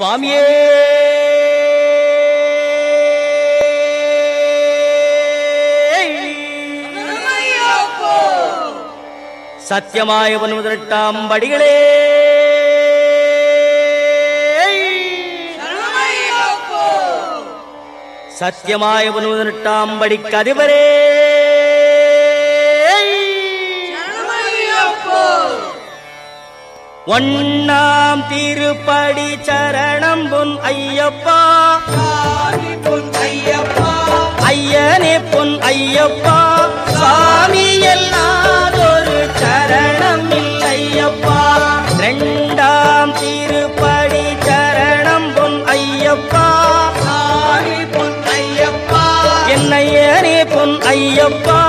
சுவாமியே! சத்தியமாய பதினெட்டாம் படிகளே! சத்தியமாய பதினெட்டாம் படிக்கு அதிபரே! ஒன்னாம் திருப்படி சரணம் பொன் ஐயப்பா. ஐயனே பொன் ஐயப்பா. சாமி எல்லாதொரு சரணம் இல்லையப்பா. ரெண்டாம் திருப்படி சரணம் பொன் ஐயப்பா. என்னையனே பொன் ஐயப்பா.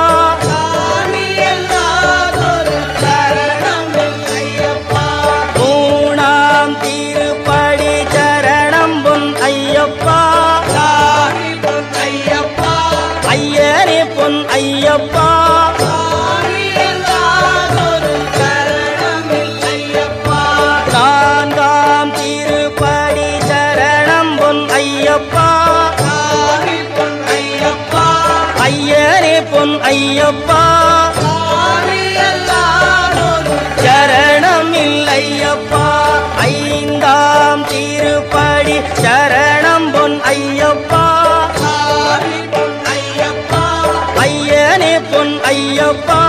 ஐயப்பா. நான்காம் திருப்படி சரணம் பொன் ஐயப்பா. ஐயனே பொன் ஐயப்பா. பொன் ஐயப்பா.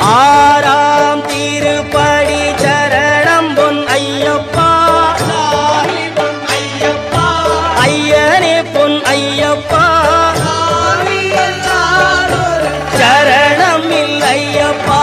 ஆறாம் திருப்படி சரணம் பொன் ஐயப்பா. ஐயனே பொன் ஐயப்பா. சரணம் இல்லை ஐயப்பா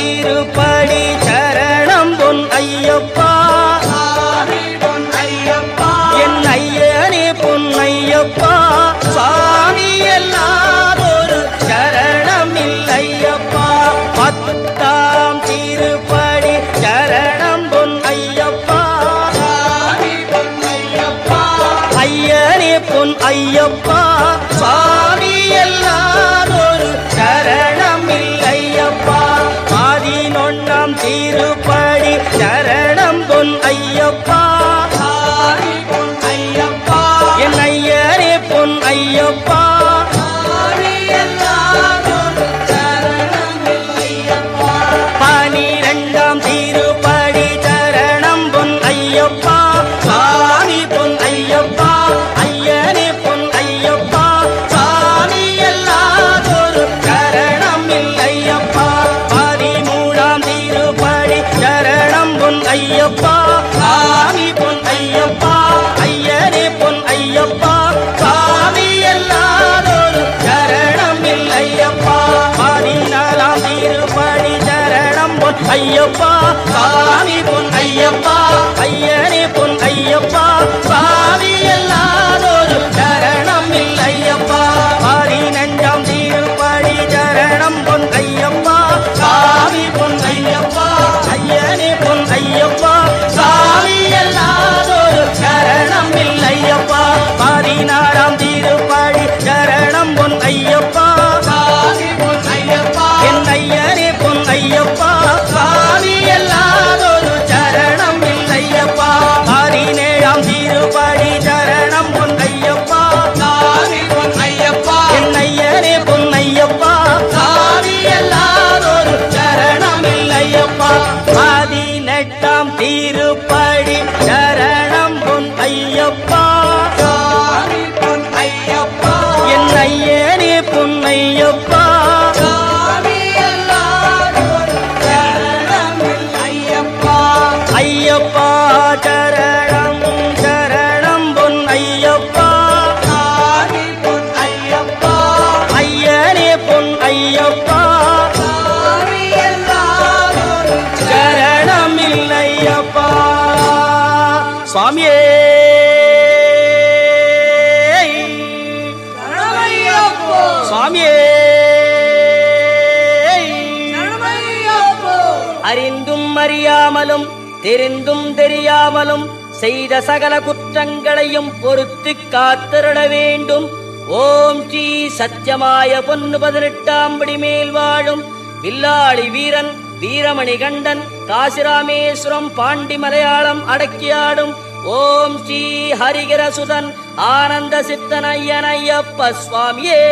திருப்படி சரணம் பொன் ஐயப்பா. என் ஐயனே பொன் ஐயப்பா. சாமி எல்லாதொரு சரணம் இல்லையப்பா. பத்தாம் திருப்படி சரணம் பொன் ஐயப்பா. ஐயனே பொன் ஐயப்பா. திருப்ப சாமி பொன் ஐயப்பா ஐயனே பொன் ஐயப்பா சாமி எல்லாம் ஐயப்பா. ஐயப்பா சரணம் சரணம் பொன் ஐயப்பா. ஐயனே பொன் ஐயப்பா. சுவாமியே. அறியாமலும் தெரிந்தும் தெரியாமலும் செய்த சகல குற்றங்களையும் பொறுத்து காத்திருட வேண்டும். ஓம் ஸ்ரீ சத்தியமாய பொன்னு பதினெட்டாம் படி மேல் வாழும் வில்லாளி வீரன் வீரமணி கண்டன் காசிராமேஸ்வரம் பாண்டி மலையாளம் அடக்கியாடும் ஓம் ஸ்ரீ ஹரிகரசுதன் ஆனந்த சித்தனையனையப்ப சுவாமியே.